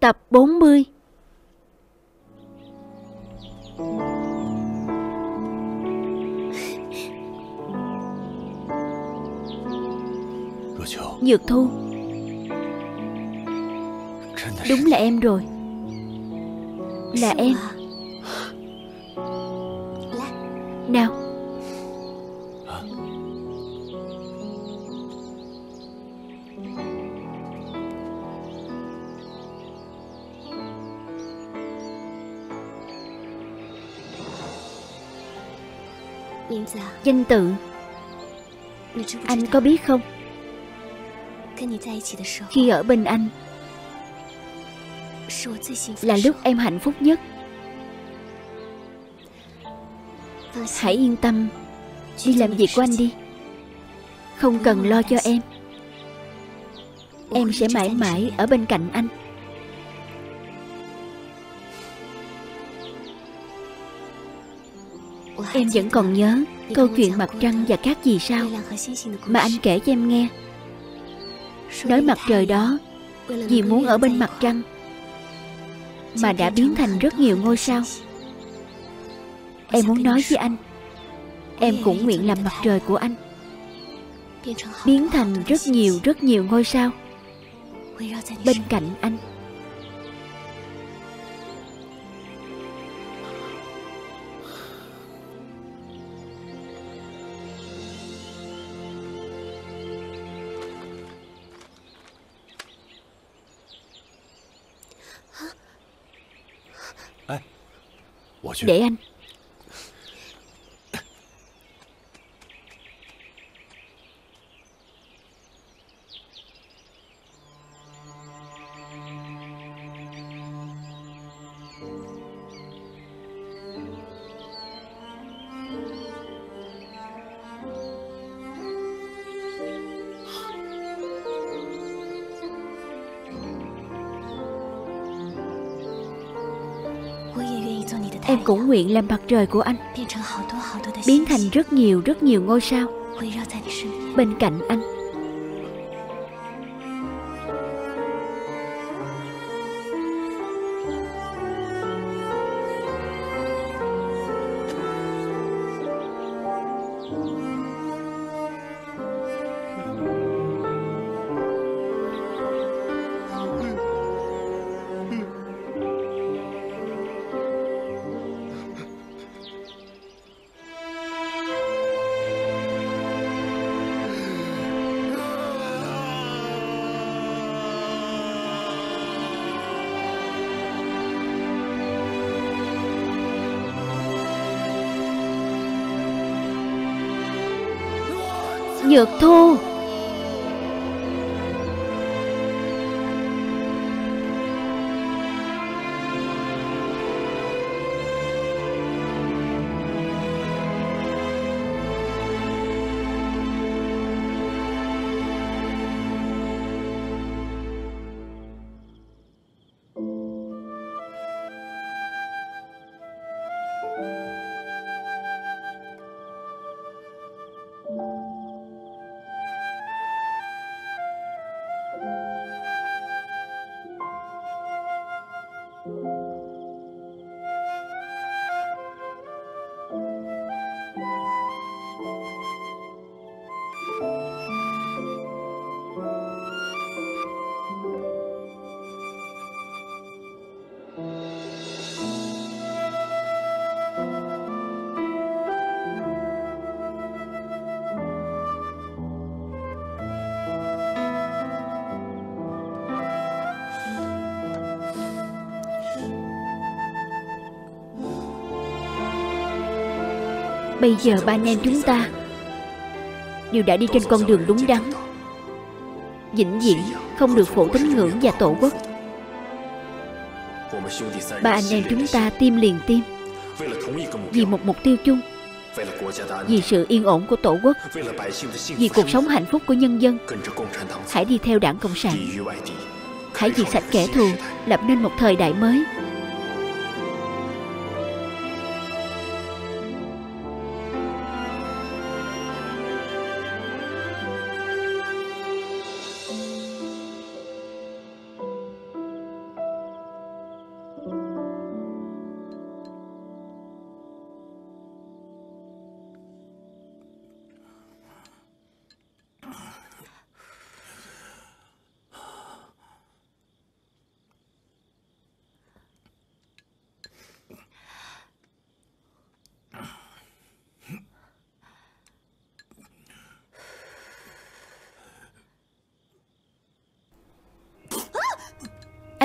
Tập 40 Nhược Thu. Đúng là em rồi. Là em. Nào Danh tự. Anh có biết không? Khi ở bên anh. Là lúc em hạnh phúc nhất. Hãy yên tâm. Đi làm việc của anh đi. Không cần lo cho em. Em sẽ mãi mãi ở bên cạnh anh. Em vẫn còn nhớ câu chuyện mặt trăng và các vì sao? Mà anh kể cho em nghe. Nói mặt trời đó Vì muốn ở bên mặt trăng Mà đã biến thành rất nhiều ngôi sao. Em muốn nói với anh Em cũng nguyện làm mặt trời của anh. Biến thành rất nhiều rất nhiều ngôi sao. Bên cạnh anh Để anh. Cũng nguyện làm mặt trời của anh. Biến thành rất nhiều rất nhiều ngôi sao. Bên cạnh anh Nhược Thu. Bây giờ ba anh em chúng ta Đều đã đi trên con đường đúng đắn. Vĩnh viễn không được phụ tín ngưỡng và tổ quốc. Ba anh em chúng ta tim liền tim. Vì một mục tiêu chung. Vì sự yên ổn của tổ quốc. Vì cuộc sống hạnh phúc của nhân dân. Hãy đi theo đảng Cộng sản. Hãy diệt sạch kẻ thù Lập nên một thời đại mới.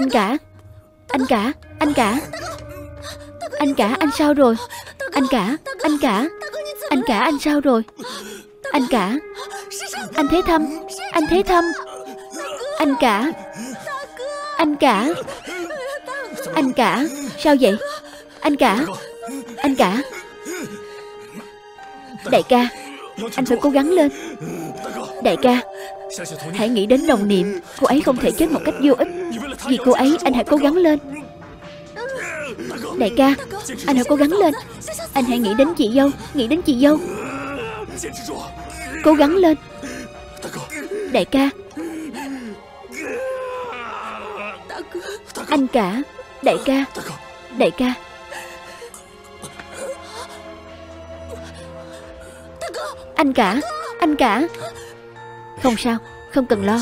Anh cả. Anh cả Anh cả. Anh cả, anh sao rồi? Anh cả Anh cả. Anh cả, anh sao rồi? Anh cả. Anh Thế Thâm, Anh Thế Thâm. Anh cả. Anh cả. Anh cả. Sao vậy? Anh cả. Anh cả. Đại ca, Anh phải cố gắng lên. Đại ca, Hãy nghĩ đến đồng niệm. Cô ấy không thể chết một cách vô ích. Vì cô ấy, anh hãy cố gắng lên. Đại ca, Anh hãy cố gắng lên. Anh hãy nghĩ đến chị dâu, Nghĩ đến chị dâu. Cố gắng lên. Đại ca. Anh cả. Đại ca. Đại ca. Anh cả. Anh cả. Không sao, Không cần lo.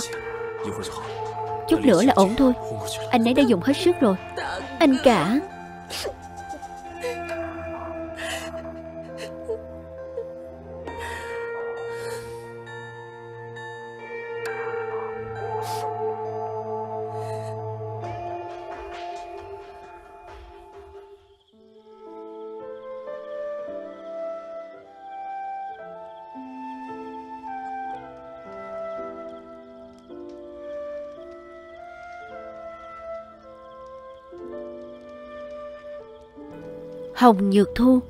Chút nữa là ổn thôi. Anh ấy đã dùng hết sức rồi. Anh cả. Hồng Nhược Thu.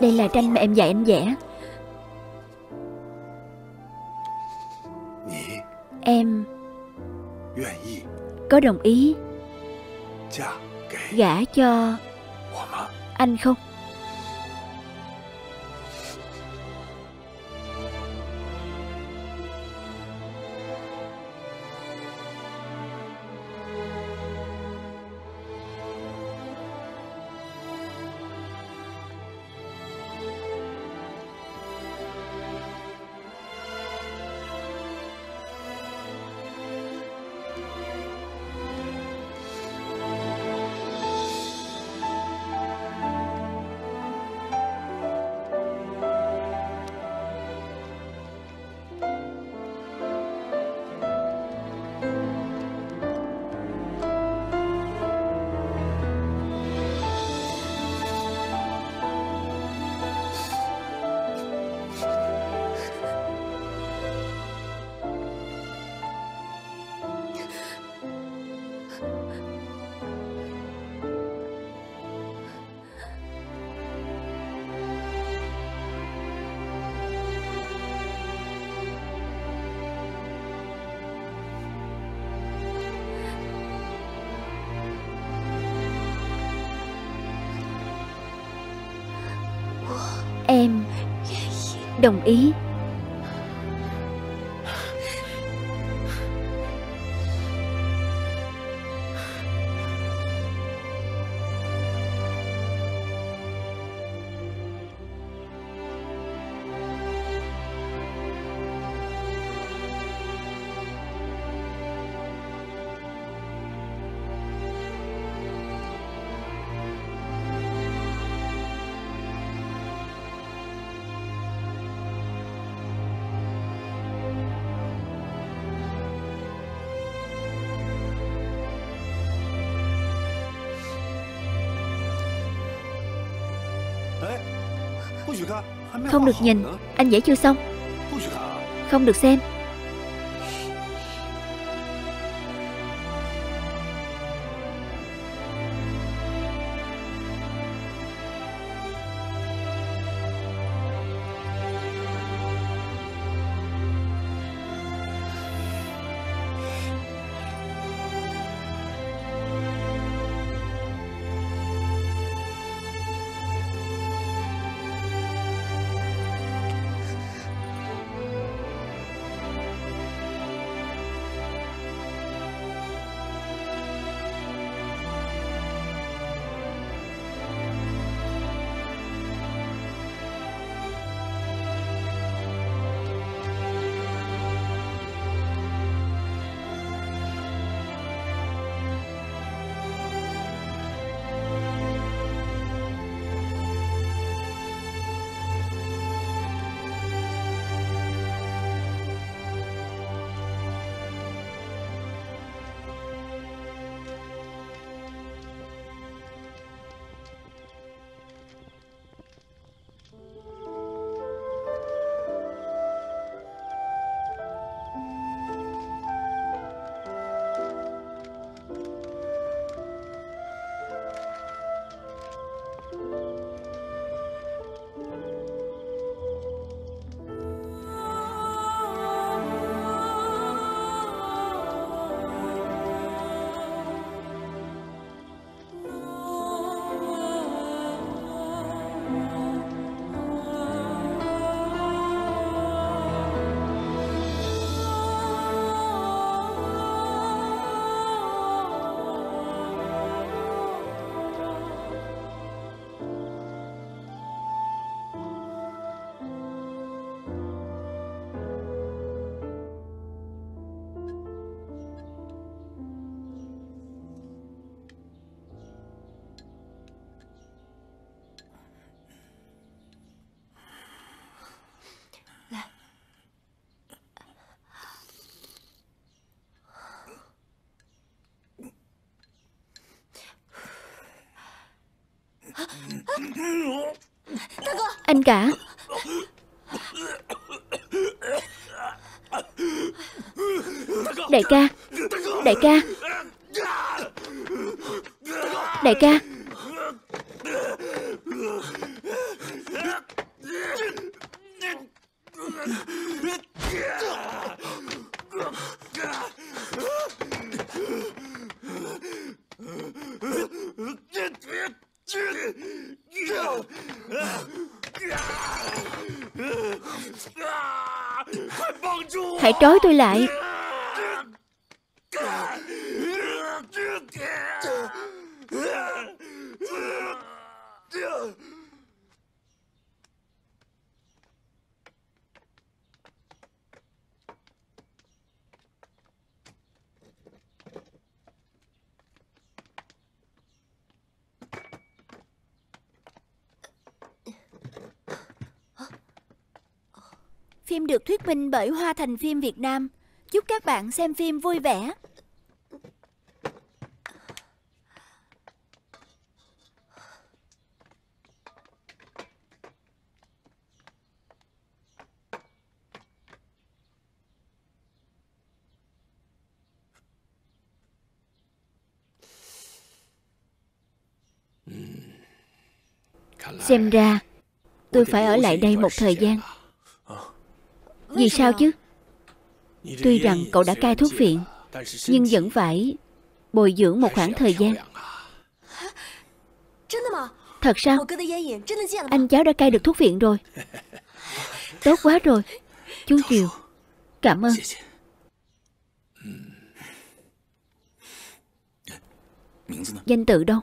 Đây là tranh mà em dạy anh vẽ. Em Có đồng ý Gả cho Anh không Đồng ý. Không được nhìn. Anh vẽ chưa xong? Không được xem. Anh cả. Đại ca. Đại ca. Đại ca. Hãy trói tôi lại Phim được thuyết minh bởi Hoa Thành Phim Việt Nam. Chúc các bạn xem phim vui vẻ. Xem ra tôi phải ở lại đây một thời gian Vì sao chứ? Tuy rằng cậu đã cai thuốc phiện Nhưng vẫn phải bồi dưỡng một khoảng thời gian. Thật sao? Anh cháu đã cai được thuốc phiện rồi. Tốt quá rồi. Chú Kiều Cảm ơn. Danh tự đâu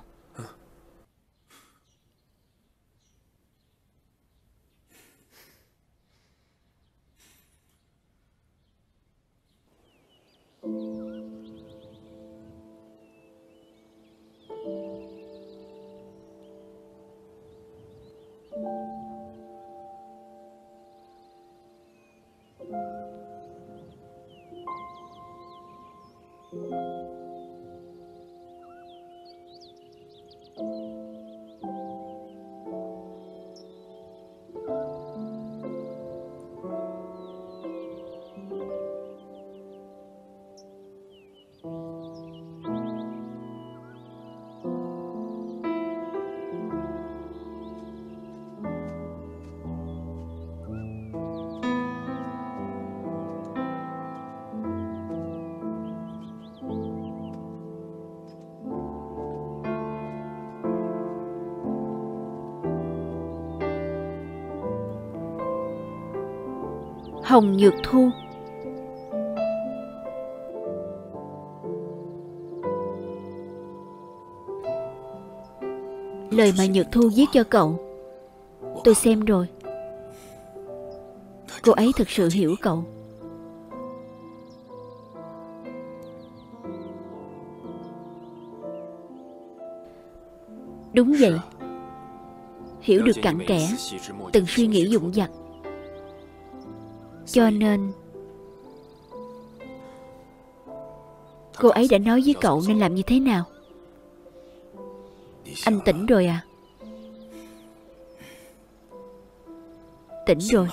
Hồng Nhược Thu. Lời mà Nhược Thu viết cho cậu, Tôi xem rồi. Cô ấy thực sự hiểu cậu. Đúng vậy. Hiểu được cặn kẽ Từng suy nghĩ dụng dặt cho nên, Cô ấy đã nói với cậu nên làm như thế nào? Anh tỉnh rồi à? Tỉnh rồi.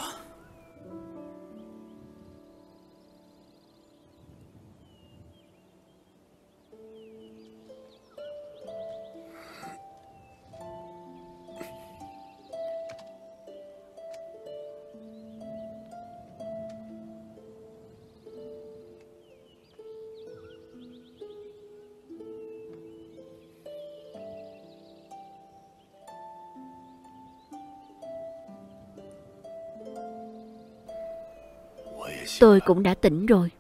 Tôi cũng đã tỉnh rồi.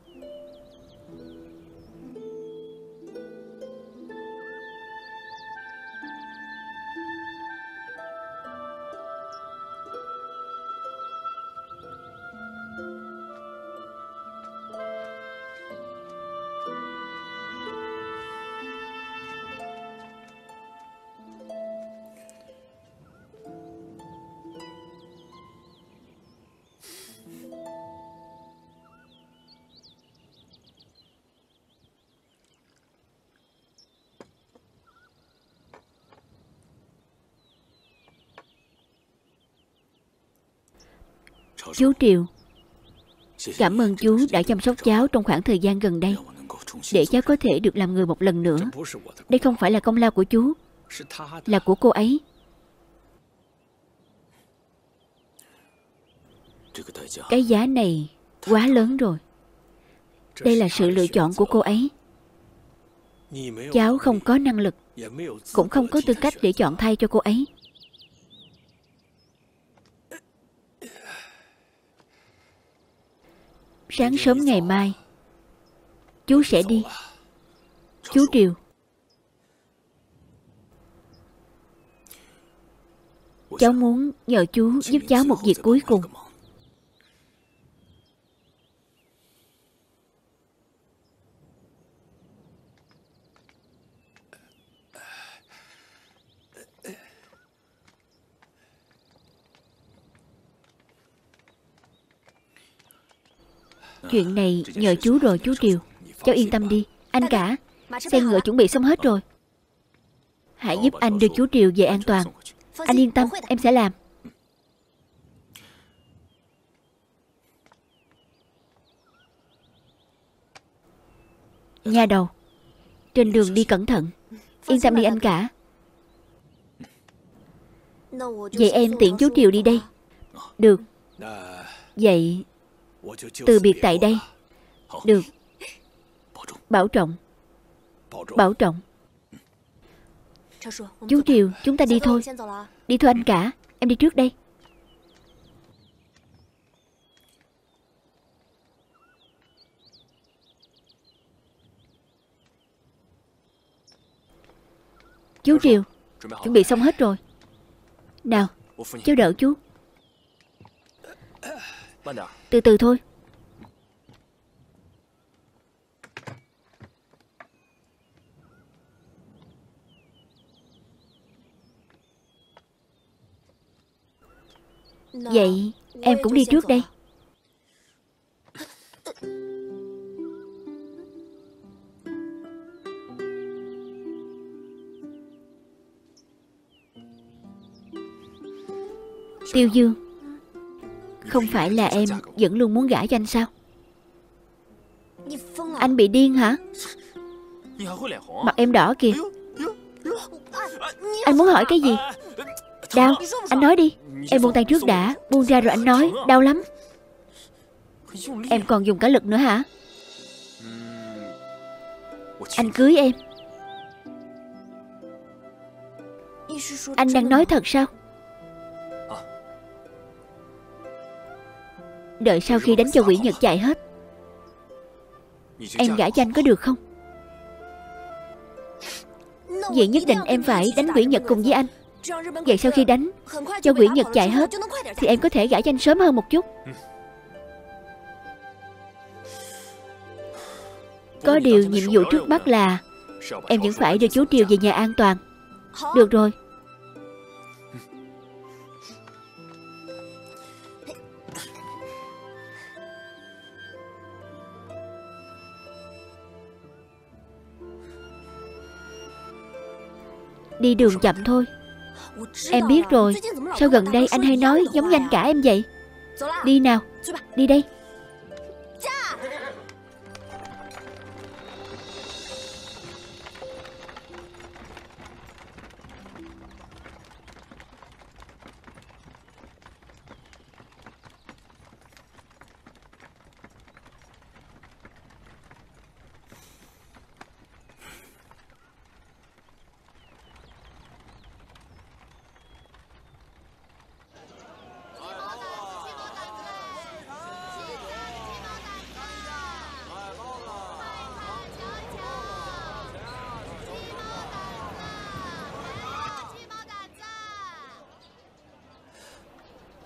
Chú Triều. Cảm ơn chú đã chăm sóc cháu trong khoảng thời gian gần đây. Để cháu có thể được làm người một lần nữa. Đây không phải là công lao của chú, Là của cô ấy. Cái giá này quá lớn rồi. Đây là sự lựa chọn của cô ấy. Cháu không có năng lực, Cũng không có tư cách để chọn thay cho cô ấy. Sáng sớm ngày mai, Chú sẽ đi. Chú Triều. Cháu muốn nhờ chú giúp cháu một việc cuối cùng. Chuyện này nhờ chú rồi chú Triều. Cháu yên tâm đi Anh cả. Xe ngựa chuẩn bị xong hết rồi. Hãy giúp anh đưa chú Triều về an toàn. Anh yên tâm Em sẽ làm. Nhà đầu Trên đường đi cẩn thận. Yên tâm đi anh cả. Vậy em tiện chú Triều đi đây. Được. Vậy từ biệt tại đây. Được. Bảo trọng. Bảo trọng. Chú Triều, chúng ta đi thôi. Đi thôi anh cả. Em đi trước đây. Chú Triều, Chuẩn bị xong hết rồi. Nào, Cháu đỡ chú từ từ thôi. Vậy em cũng đi trước đây. Tiêu Dương không phải là em vẫn luôn muốn gả cho anh sao? Anh bị điên hả? Mặt em đỏ kìa. Anh muốn hỏi cái gì? Đau, Anh nói đi. Em buông tay trước đã, Buông ra rồi anh nói, Đau lắm. Em còn dùng cả lực nữa hả? Anh cưới em. Anh đang nói thật sao? Đợi sau khi đánh cho quỷ Nhật chạy hết. Em gả cho anh có được không? Vậy nhất định em phải đánh quỷ Nhật cùng với anh. Vậy sau khi đánh Cho quỷ Nhật chạy hết, Thì em có thể gả cho anh sớm hơn một chút. Có điều nhiệm vụ trước mắt là Em vẫn phải đưa chú Triều về nhà an toàn. Được rồi. Đi đường chậm thôi. Em biết rồi. Sao gần đây anh hay nói giống như anh cả em vậy? Đi nào, Đi đây.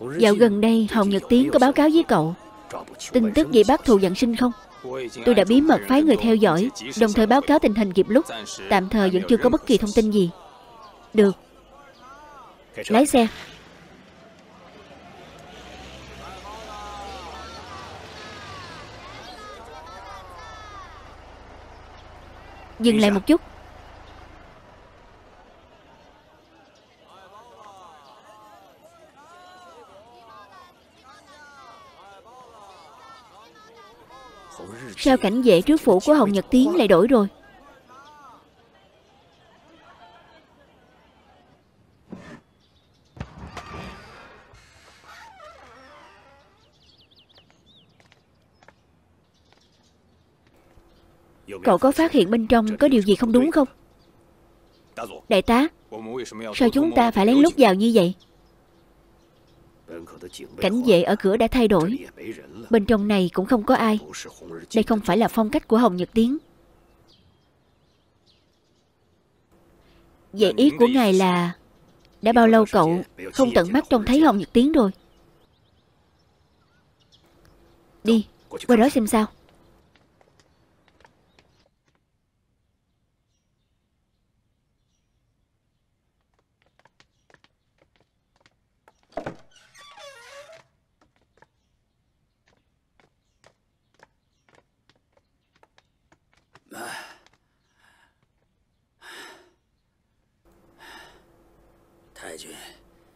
Dạo gần đây, Hồng Nhật Tiến có báo cáo với cậu. Tin tức về bác thù dặn sinh không? Tôi đã bí mật phái người theo dõi, Đồng thời báo cáo tình hình kịp lúc. Tạm thời vẫn chưa có bất kỳ thông tin gì. Được. Lái xe. Dừng lại một chút. Sao cảnh vệ trước phủ của Hồng Nhật Tiến lại đổi rồi? Cậu có phát hiện bên trong có điều gì không đúng không? Đại tá, Sao chúng ta phải lén lút vào như vậy? Cảnh vệ ở cửa đã thay đổi. Bên trong này cũng không có ai. Đây không phải là phong cách của Hồng Nhật Tiến. Vậy ý của ngài là Đã bao lâu cậu không tận mắt trông thấy Hồng Nhật Tiến rồi? Đi, qua đó xem sao.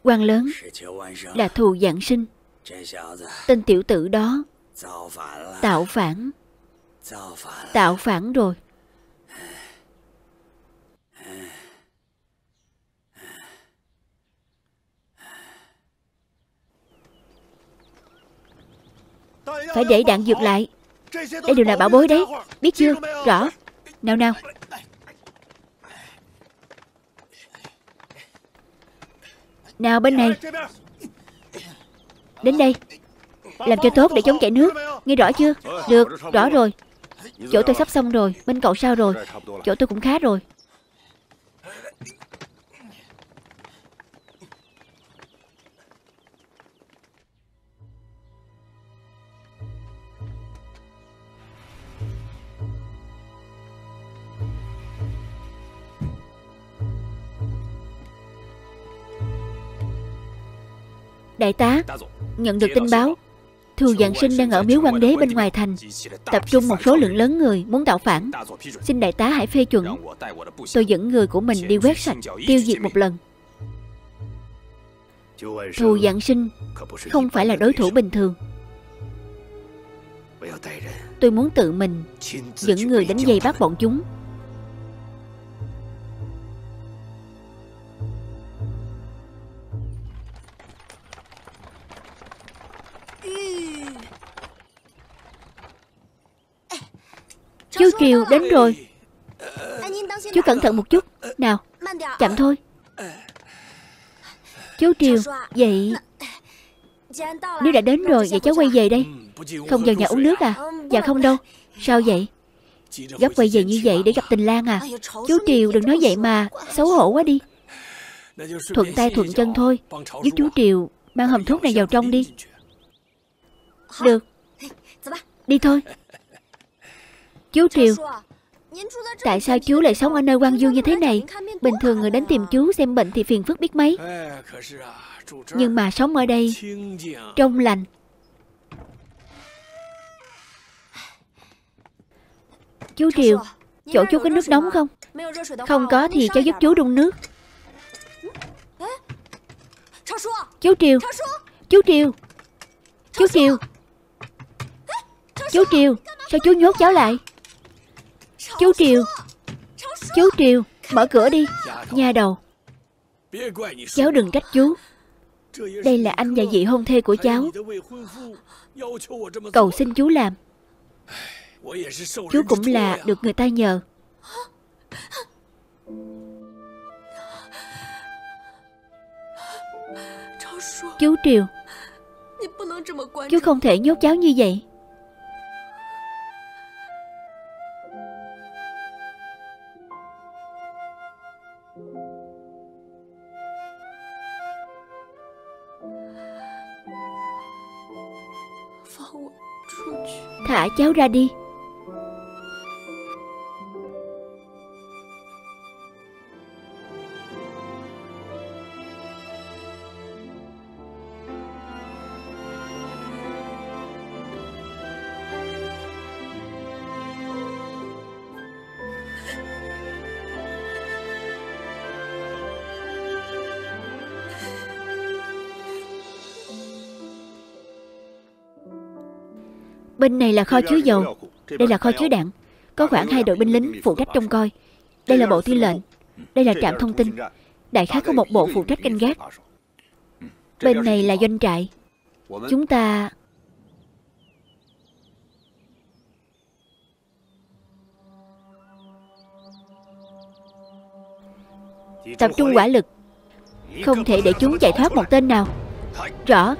Quan lớn là thù giảng sinh. Tên tiểu tử đó tạo phản tạo phản rồi. Phải để đạn dược lại. Đây đều là bảo bối đấy. Biết chưa? Rõ. Nào nào. Nào, bên này. Đến đây. Làm cho tốt để chống chảy nước. Nghe rõ chưa? Được, rõ rồi. Chỗ tôi sắp xong rồi. Bên cậu sao rồi? Chỗ tôi cũng khá rồi. Đại tá, Nhận được tin báo. Thù giảng sinh đang ở miếu quan đế bên ngoài thành. Tập trung một số lượng lớn người muốn tạo phản. Xin đại tá hãy phê chuẩn. Tôi dẫn người của mình đi quét sạch, Tiêu diệt một lần. Thù giảng sinh Không phải là đối thủ bình thường. Tôi muốn tự mình Dẫn người đánh dây bắt bọn chúng. Chú Triều đến rồi. Chú cẩn thận một chút. Nào, chậm thôi. Chú Triều, Vậy Nếu đã đến rồi, Vậy cháu quay về đây. Không vào nhà uống nước à? Dạ không đâu. Sao vậy? Gấp quay về như vậy để gặp tình Lan à? Chú Triều, đừng nói vậy mà. Xấu hổ quá đi. Thuận tay thuận chân thôi. Giúp chú Triều Mang hầm thuốc này vào trong đi. Được. Đi thôi. Chú Triều. Tại sao chú lại sống ở nơi quan du như thế này? Bình thường người đến tìm chú xem bệnh thì phiền phức biết mấy. Nhưng mà sống ở đây Trong lành. Chú Triều Chỗ chú có nước nóng không? Không có thì cháu giúp chú đun nước. Chú Triều. Chú Triều. Chú Triều. Chú Triều Sao chú nhốt cháu lại Chú Triều. Chú Triều, Mở cửa đi, Nha đầu. Cháu đừng trách chú. Đây là anh và dị hôn thê của cháu. Cầu xin chú làm. Chú cũng là được người ta nhờ. Chú Triều, Chú không thể nhốt cháu như vậy. Thả cháu ra đi. Bên này là kho chứa dầu. Đây là kho chứa đạn. Có khoảng hai đội binh lính phụ trách trông coi. Đây là bộ tư lệnh. Đây là trạm thông tin. Đại khái có một bộ phụ trách canh gác. Bên này là doanh trại. Chúng ta Tập trung quả lực. Không thể để chúng chạy thoát một tên nào. Rõ.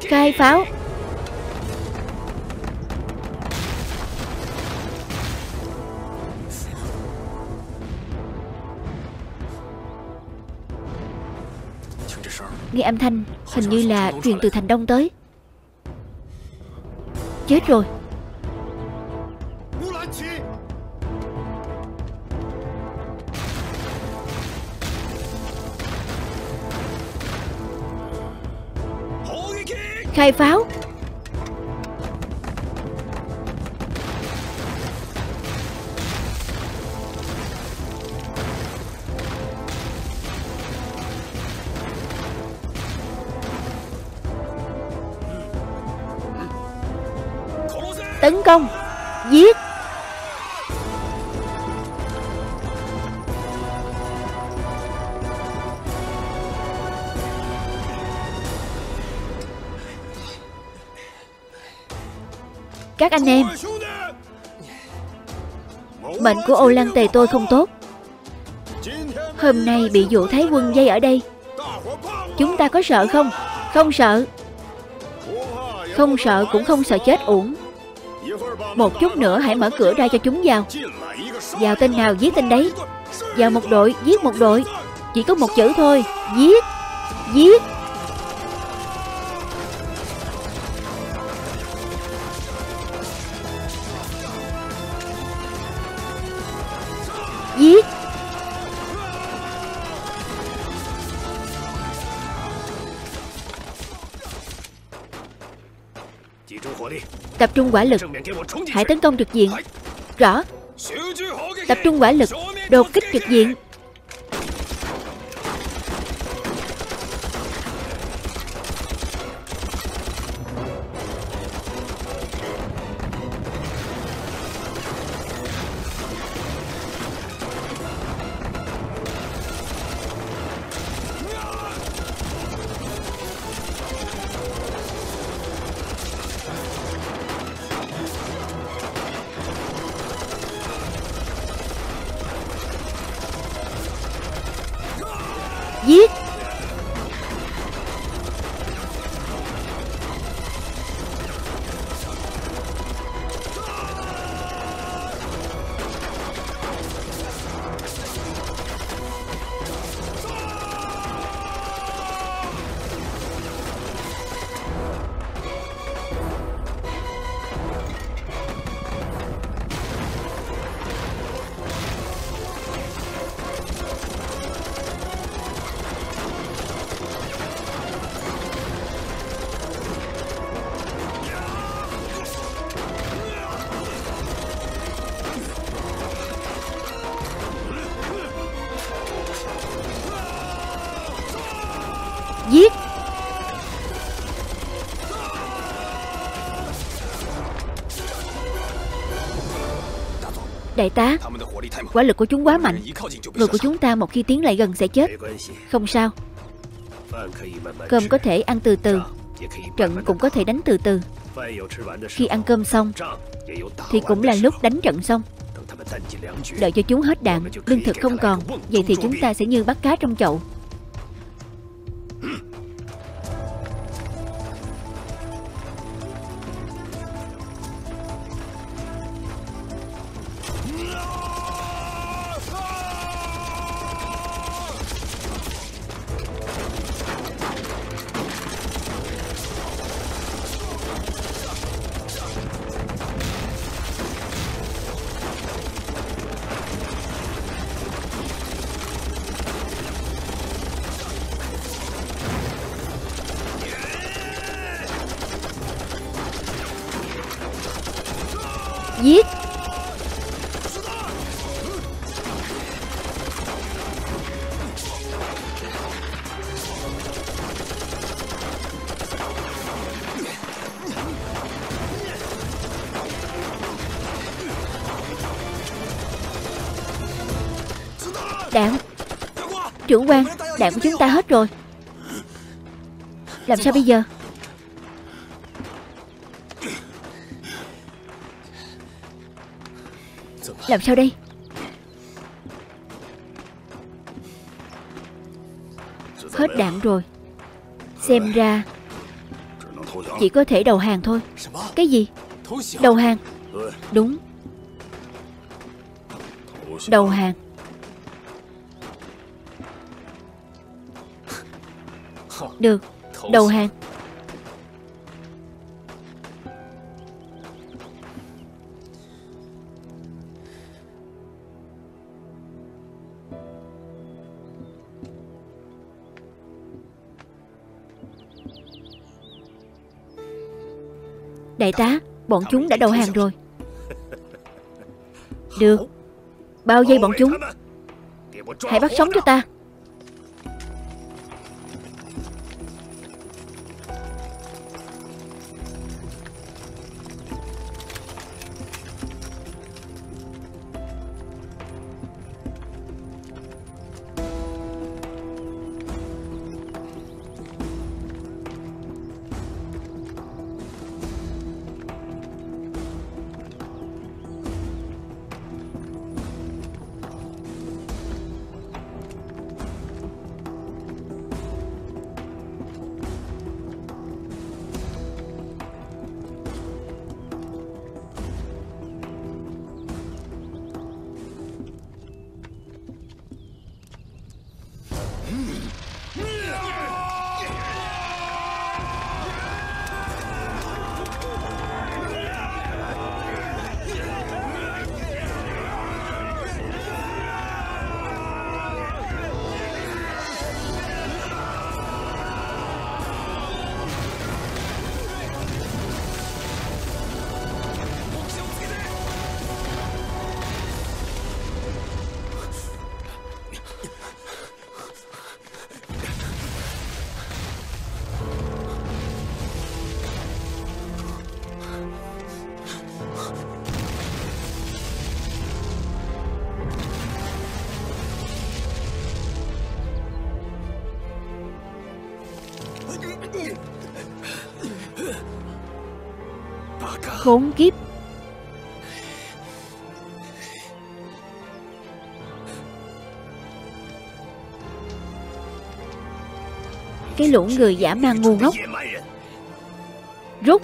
Khai pháo Nghe âm thanh, Hình như là truyền từ thành đông tới. Chết rồi. Khai pháo. Các anh em. Mệnh của Ô Lăng Tề tôi không tốt. Hôm nay bị dụ Thái quân dây ở đây. Chúng ta có sợ không? Không sợ. Không sợ cũng không sợ chết uổng. Một chút nữa hãy mở cửa ra cho chúng vào. Vào tên nào giết tên đấy. Vào một đội, giết một đội. Chỉ có một chữ thôi. Giết. Giết. Tập trung quả lực. Hãy tấn công trực diện. Rõ. Tập trung quả lực. Đột kích trực diện. Đại tá. Quả lực của chúng quá mạnh. Người của chúng ta một khi tiến lại gần sẽ chết. Không sao. Cơm có thể ăn từ từ. Trận cũng có thể đánh từ từ. Khi ăn cơm xong, Thì cũng là lúc đánh trận xong. Đợi cho chúng hết đạn, Lương thực không còn, Vậy thì chúng ta sẽ như bắt cá trong chậu. Đạn của chúng ta hết rồi. Làm sao bây giờ? Làm sao đây? Hết đạn rồi. Xem ra Chỉ có thể đầu hàng thôi. Cái gì? Đầu hàng. Đúng. Đầu hàng. Được. Đầu hàng. Đại tá Bọn chúng đã đầu hàng rồi. Được. Bao dây bọn chúng. Hãy bắt sống cho ta Khốn kiếp. Cái lũ người giả mang ngu ngốc. Rút.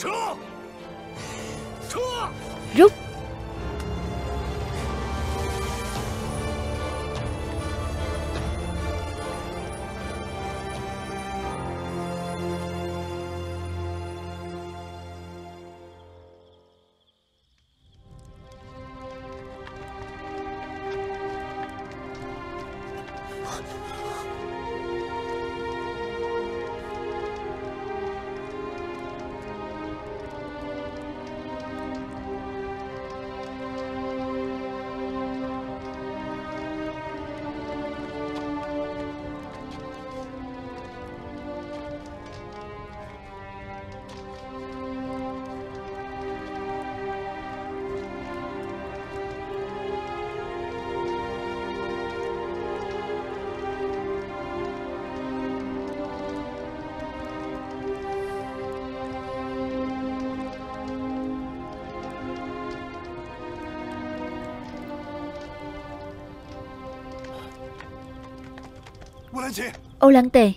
Ô Lăng Tề.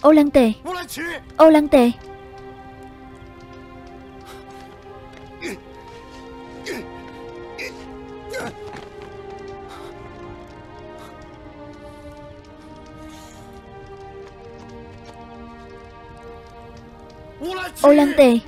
Ô Lăng Tề. Ô Lăng Tề. Ô Lăng Tề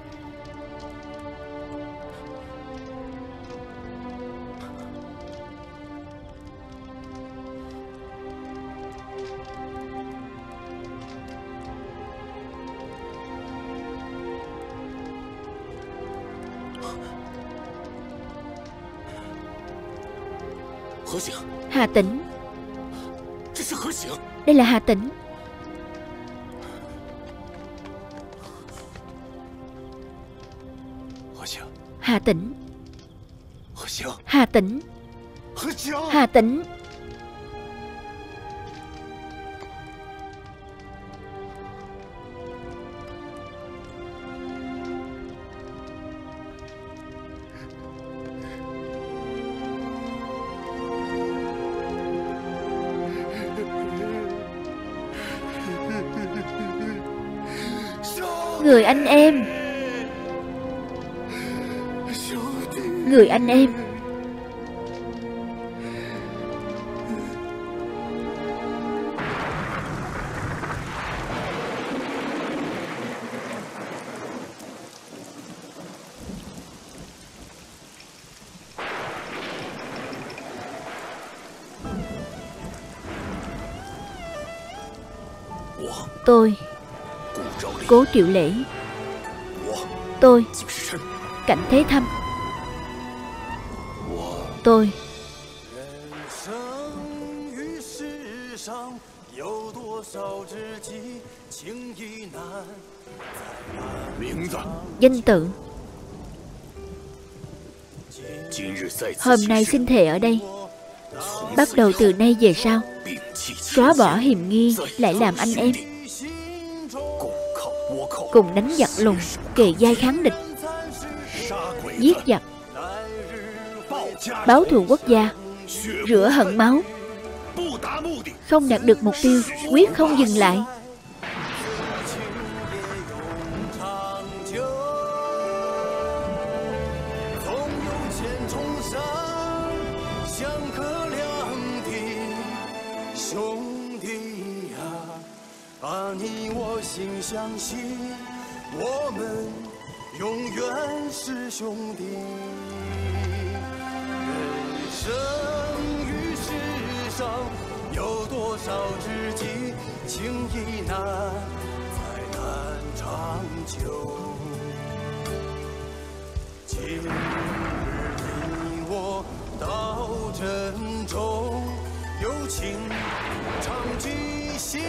Hà Tĩnh. Đây là Hà Tĩnh. Hà Tĩnh. Hà Tĩnh. Hà Tĩnh Người anh em. Người anh em. Cố Triệu Lễ. Tôi, Cảnh Thế Thâm. Tôi, Danh tự. Hôm nay sinh thề ở đây, Bắt đầu từ nay về sau, Xóa bỏ hiểm nghi, Lại làm anh em. Cùng đánh giặc lùng Kề vai kháng địch. Giết giặc. Báo thù quốc gia. Rửa hận máu. Không đạt được mục tiêu, Quyết không dừng lại. 兄弟人生于世上有多少知己情谊难再难长久。今日你我到阵中友情长记心。